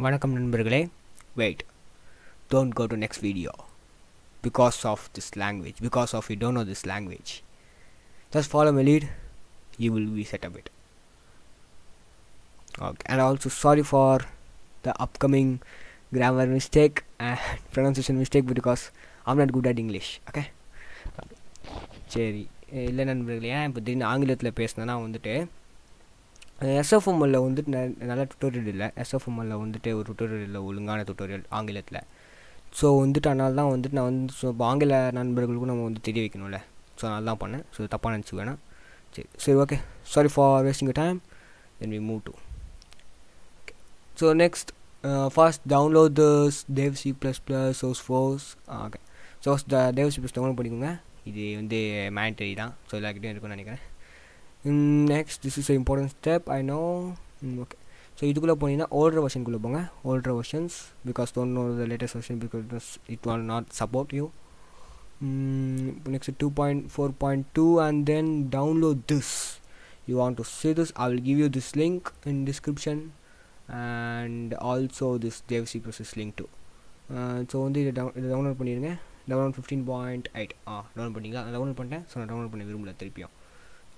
வணக்கம் நண்பர்களே wait don't go to next video because of this language because of you don't know this language just follow my lead you will be set up it okay and also sorry for the upcoming grammar mistake and pronunciation mistake because I'm not good at English okay சரி இல்லை நண்பர்களே ஏன் இப்போ திடீர்னு ஆங்கிலத்தில் பேசினேன்னா வந்துட்டு எஸ்எஃப்எம்எல்ல வந்துட்டு ந- நல்ல டுட்டோரியல் இல்லை. எஸ்எஃப்எம்எல்ல வந்துட்டு ஒரு டுட்டோரியல் இல்லை ஒழுங்கான டுட்டோரியல் ஆங்கிலத்தில். ஸோ வந்துட்டு அதனால தான் வந்துட்டு நான் வந்து ஸோ இப்போ ஆங்கில நண்பர்களுக்கும் நம்ம வந்து தெரிய வைக்கணும்ல. ஸோ அதனால தான் பண்ணேன். ஸோ தப்பாக நினச்சி வேணாம். சரி சரி okay sorry for wasting time then we move to so next uh, first download Dev C plus plus force force so so Dev C plus download பண்ணிக்கோங்க. இது வந்து மேண்டரி தான். ஸோ எல்லாருக்கிட்டையும் இருக்கும்னு நினைக்கிறேன். Next this is important step I know okay so இதுக்குள்ளே போனீங்கன்னா older வெர்ஷனுக்குள்ளே போங்க. Older versions because don't know the latest version because it will not support you next two point four point two and then download this you want to see this I will give you this link in description and also this dev c link link so வந்து இதை down இதை download பண்ணிடுங்க. Download fifteen point eight ஆ download பண்ணிங்களா download பண்ணிட்டேன். So நான் download பண்ண விரும்பல திருப்பியும்.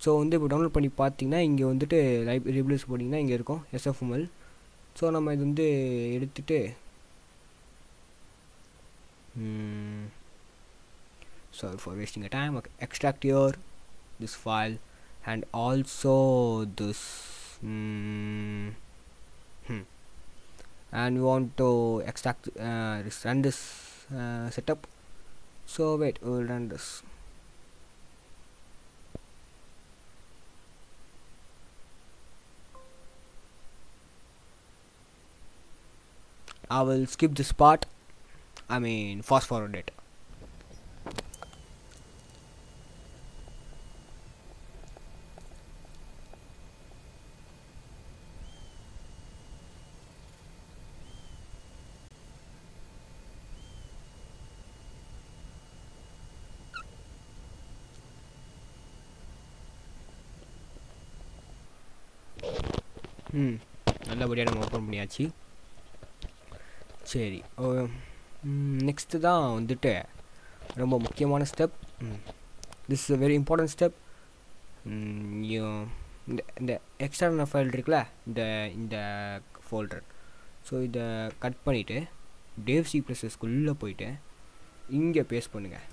ஸோ வந்து இப்போ டவுன்லோட் பண்ணி பார்த்தீங்கன்னா இங்கே வந்துட்டு லைப் ரிபிள்ஸ் போட்டிங்கன்னா இங்கே இருக்கும் எஸ்எஃப்எம்எல் ஸோ நம்ம இது வந்து எடுத்துட்டு sorry for wasting your time okay extract your this file and also this mm, hmm. and we want to extract uh, this run this uh, setup so wait we'll run this I will skip this part I mean fast forward it ம் நல்லபடியாக நம்ம open பண்ணியாச்சு சரி next தான் வந்துட்டு ரொம்ப முக்கியமான step this is very important step இந்த இந்த எக்ஸ்டர்னல் ஃபைல் இருக்குல்ல இந்த இந்த ஃபோல்டர் ஸோ இதை கட் பண்ணிவிட்டு டேவ் சி ப்ளஸஸ்க்குள்ளே போயிட்டு இங்கே பேஸ்ட் பண்ணுங்கள்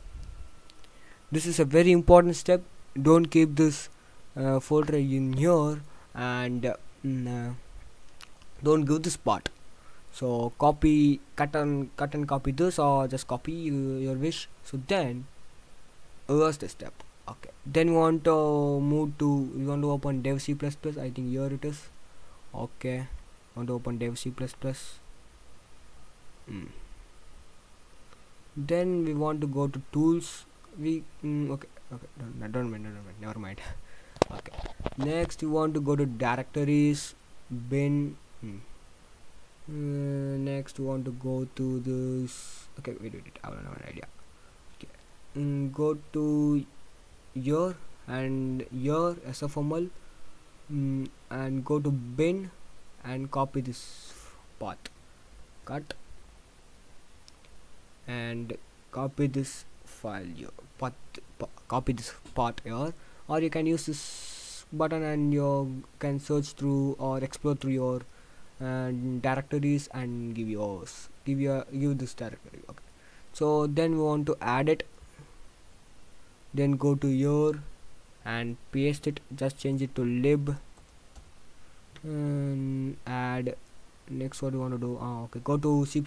this is a very important step don't keep this folder in your and don't give the spot so copy cut and cut and copy this or just copy your wish. So then reverse the step. Okay. Then you want to move to you want to open dev c++ i think here it is. Okay. Want to open dev c++ mm. then we want to go to tools. We mm, okay okay. Don't, don't mind don't mind. Never mind. Okay. Next you want to go to directories bin hmm. Uh, next you want to go to this okay we did it. I don't have an idea. Okay. Mm, go to your and your sfml mm, and go to bin and copy this path. Cut. And copy this file here. Path, pa- copy this part here. Or you can use this button and you can search through or explore through your directories and give yours give your give this directory okay. So then we want to add it then go to your and paste it just change it to lib and add next what you want to do ah, okay go to c++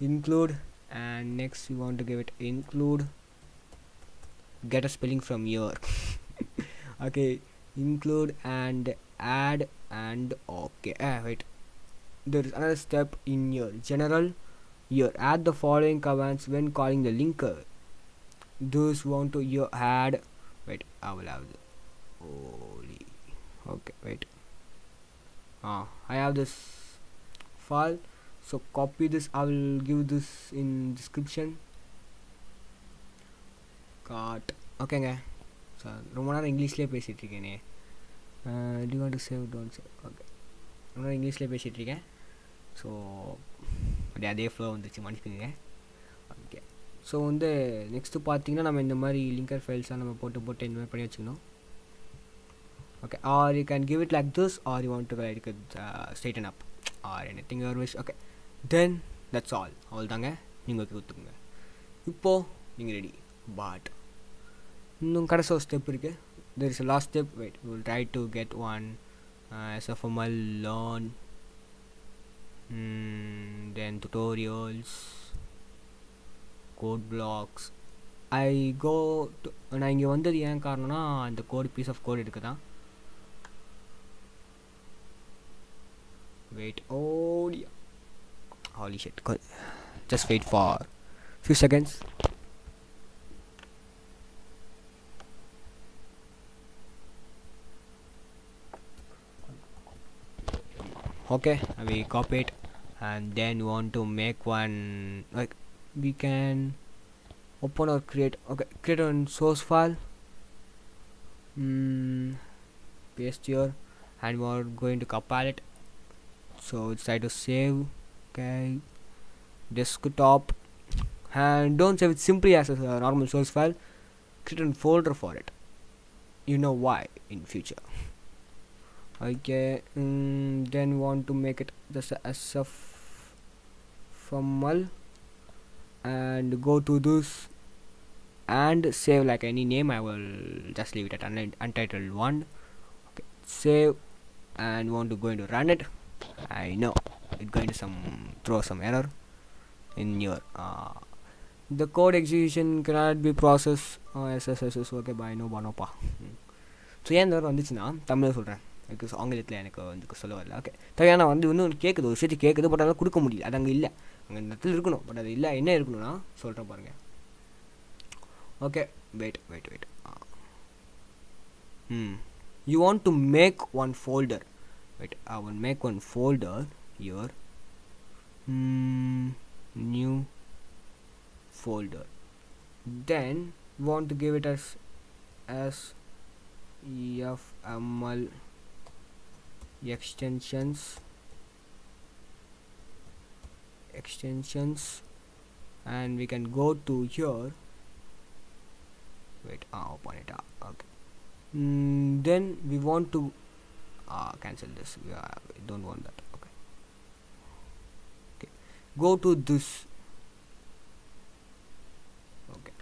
include and next we want to give it include get a spelling from here okay include and add and okay ah, wait there is another step in your general here add the following commands when calling the linker those want to you add wait i will have the holy okay wait ah i have this file so copy this i will give this in description God ஓகேங்க so ரொம்ப நேரம் இங்கிலீஷ்லேயே பேசிகிட்டு இருக்கேனே D want to save don't save okay ரொம்ப நேரம் இங்கிலீஷ்லேயே பேசிகிட்டு இருக்கேன் so அப்படியே அதே ஃப்ளோ வந்துச்சு மன்னிச்சுக்கோங்க ஓகே ஸோ வந்து நெக்ஸ்ட்டு பார்த்தீங்கன்னா நம்ம இந்த மாதிரி லிங்கர் ஃபைல்ஸாக நம்ம போட்டு போட்டு இந்த மாதிரி பண்ணி வச்சுக்கணும். Okay or you can give it like this or you want to like and up or என்ன thing your wish okay then that's all அவள் தாங்க நீங்கள் ஓகே கொடுத்துக்குங்க. இப்போது நீங்கள் ரெடி பட் இன்னும் கடைசி ஒரு ஸ்டெப் இருக்குது there is last step wait will try to get one S F ML learn then tutorials code blocks I go to நான் இங்கே வந்தது ஏன் காரணம்னா அந்த கோட் பீஸ் ஆஃப் கோட் எடுக்க தான் wait oh yeah. holy shit Go- just wait for few seconds okay we copy it and then want to make one like we can open or create okay create a source file. Mm, paste here and we're going to compile it. So try to save okay. Desktop and don't save it simply as a normal source file. Create a folder for it. You know why in future. Okay mm, then want to make it just a sfml and go to this and save like any name i will just leave it at un- untitled one okay save and want to go into run it I know it's going to some throw some error in your uh, the code execution cannot be processed uh, SSSS okay by no banoppa so ஏன் இந்த வரை வந்துச்சுன்னா தமிழில் சொல்கிறேன் எனக்கு so ஆங்கிலத்தில் எனக்கு வந்து சொல்ல வரல ஓகே தேவையான வந்து இன்னும் கேட்குது ஒரு விஷயத்தை கேட்குது பட் அதெல்லாம் கொடுக்க முடியல அது அங்கே இல்லை அங்கே இந்த இடத்துல இருக்கணும். பட் அது இல்லை என்ன இருக்கணும்னா சொல்கிறேன் பாருங்கள் okay wait wait wait hmm you want to make one folder wait I one make one folder your new folder. Then want to give it as as fml extensions. Extensions. And we can go to here. Wait ah open it up. Okay. Mm, then we want to uh, cancel this. We, uh, we don't want that. Okay. Okay. Go to this. Okay.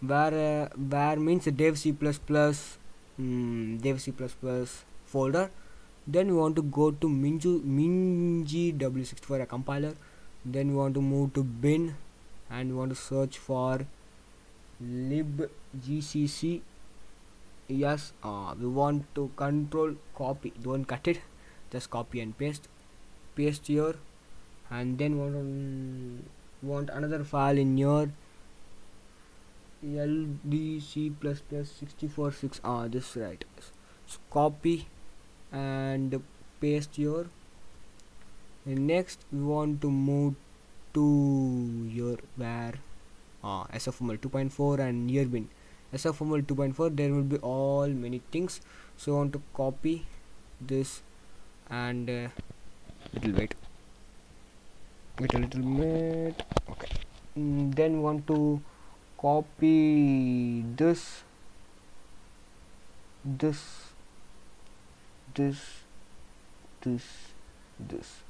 Where uh, where means dev c mm, dev c folder. Then we want to go to minju MinGW64 a compiler then you want to move to bin and you want to search for libgcc yes uh, we want to control copy. Don't cut it. Just copy and paste. Paste here. And then want want another file in your ldc plus plus 64 6 ah this right. So copy and paste here and next we want to move to your where? Ah sfml 2.4 and year bin. Sfml 2.4 there will be all many things. So I want to copy this and uh, little wait wait a little bit. Okay. Mm, then want to copy this this this this this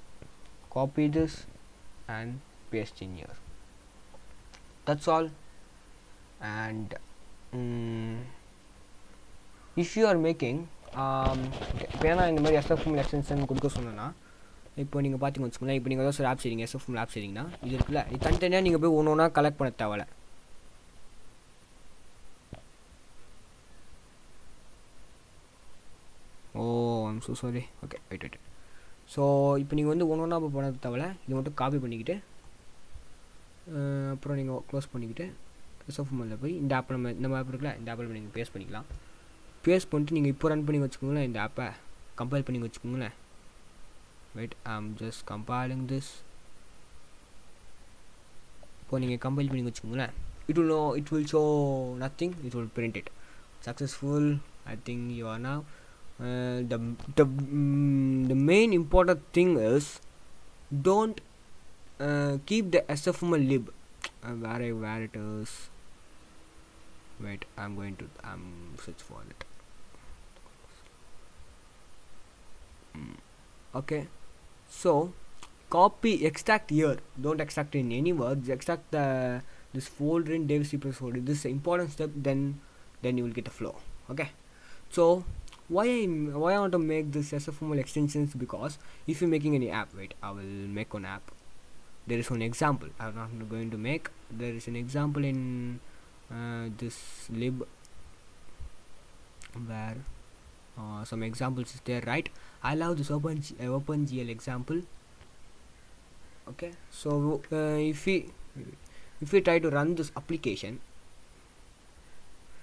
copy this and paste in here that's all and mm, if you are making um, இப்போ ஏன்னா இந்த மாதிரி SFM extension கொடுக்க சொன்னேன்னா இப்போ நீங்கள் பார்த்தீங்க வச்சுக்கோங்களேன் இப்போ நீங்கள் ஏதாச்சும் ஆப் செய்றீங்க எஸ்எஃப்எம் ஆப் செய்றீங்கன்னா இது இருக்குல்ல இது தனித்தனியாக நீங்கள் போய் ஒன்று ஒன்றா கலெக்ட் பண்ண தேவையில்ல oh I'm so sorry okay wait wait so இப்போ நீங்கள் வந்து ஒன்று ஒன்றா இப்போ பண்ண தேவையில்ல. இது மட்டும் காப்பி பண்ணிக்கிட்டு அப்புறம் நீங்கள் க்ளோஸ் பண்ணிக்கிட்டு எஸ்எஃப்எம்மில் போய் இந்த ஆப்பை நம்ம இந்த ஆப் இருக்குல்ல இந்த ஆப்பில் நீங்கள் பேஸ் பண்ணிக்கலாம். பேஸ் பண்ணிட்டு நீங்கள் இப்போ ரன் பண்ணி வச்சுக்கோங்களேன் இந்த ஆப்பை கம்பைல் பண்ணி வச்சுக்கோங்களேன். வெயிட் ஆம் ஜஸ்ட் கம்பைலிங் திஸ் இப்போ நீங்கள் கம்பைல் பண்ணி வச்சுக்கோங்களேன். It will no it will show nothing it will print it successful I think you are now uh, the the mm, the main important thing is don't uh, keep the sfml lib. Uh, where where it is. Wait i'm going to i'm search for it. Mm, okay. So copy extract here. Don't extract in any words. Extract the this folder in dev cps folder this is important step then then you will get a flow. Okay. So why I why I want to make this SFML extensions because if you're making any app wait I will make an app. There is one example I'm not going to make. There is an example in uh, this lib where uh, some examples is there right? I love this open uh, OpenGL example. Okay so uh, if we if we try to run this application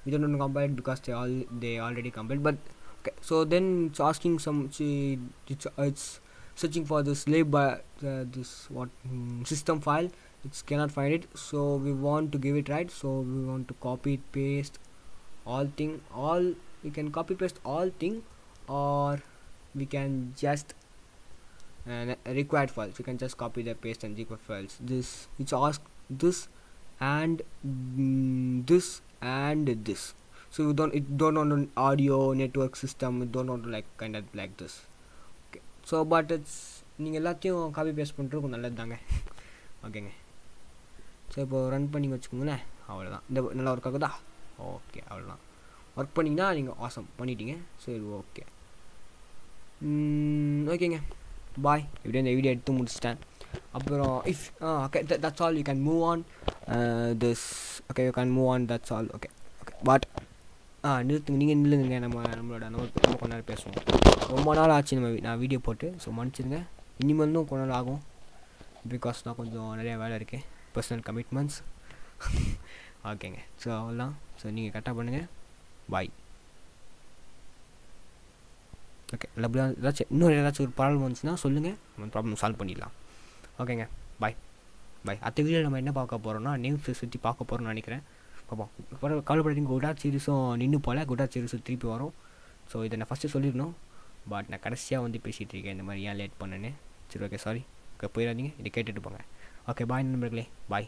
we don't want to compile it because they all they already compiled but okay so then it's asking some see, it's, it's searching for this lib uh, this what mm, system file. It cannot find it. So we want to give it right. So we want to copy paste all thing all we can copy paste all thing or we can just uh, required files. You can just copy the paste and required files. This it's ask this and mm, this and this so you don't it don't want an audio network system you don't want to like kind of like this. Okay. So but it's நீங்கள் எல்லாத்தையும் copy paste பண்ணுறது கொஞ்சம் நல்லது தாங்க ஓகேங்க so இப்போ run பண்ணி வச்சுக்கோங்களேன். அவ்வளோதான் இந்த நல்லா ஒர்க் ஆகுதா? ஓகே அவ்வளோதான் ஒர்க் பண்ணிங்கன்னா நீங்கள் ஆசம் பண்ணிட்டீங்க. சரி ஓகே ஓகேங்க பாய் இப்படியே இந்த வீடியோ எடுத்து முடிச்சிட்டேன். அப்புறம் if okay that's all you can move on this okay you can move on that's all okay okay but ah நிறுத்துங்க. நீங்கள் நில்லுங்க நம்ம நம்மளோட நம்ம நம்ம கொஞ்ச நேரம் பேசுவோம். ரொம்ப நாள் ஆச்சு நம்ம நான் வீடியோ போட்டு. ஸோ மன்னிச்சிருங்க இனிமேலும் கொஞ்ச நாள் ஆகும். பிகாஸ் நான் கொஞ்சம் நிறையா வேலை இருக்குது பர்சனல் கமிட்மெண்ட்ஸ் ஓகேங்க ஸோ அவ்வளோதான் ஸோ நீங்கள் கரெக்டாக பண்ணுங்கள் பாய் ஓகே நல்லபடியாக ஏதாச்சும் இன்னொரு ஏதாச்சும் ஒரு ப்ராப்ளம் வந்துச்சுன்னா சொல்லுங்கள் நம்ம ப்ராப்ளம் சால்வ் பண்ணிடலாம். ஓகேங்க பாய் பாய் அடுத்த வீடியோ நம்ம என்ன பார்க்க போகிறோம்னா நேம்ஸை சுற்றி பார்க்க போகிறோம்னு நினைக்கிறேன். பார்ப்போம் அப்புறம் கவலைப்படாதீங்க குடாட் சீரிஸும் நின்று போகல குடாட் சீரிஸும் திருப்பி வரும். ஸோ இதை நான் ஃபஸ்ட்டு சொல்லிடணும். பட் நான் கடைசியாக வந்து பேசிகிட்டு இருக்கேன் இந்த மாதிரி ஏன் லேட் பண்ணேன்னு. சரி ஓகே சாரி ஓகே போயிடாதீங்க. இதை கேட்டுட்டு போங்க. ஓகே பாய் நண்பர்களே. பாய்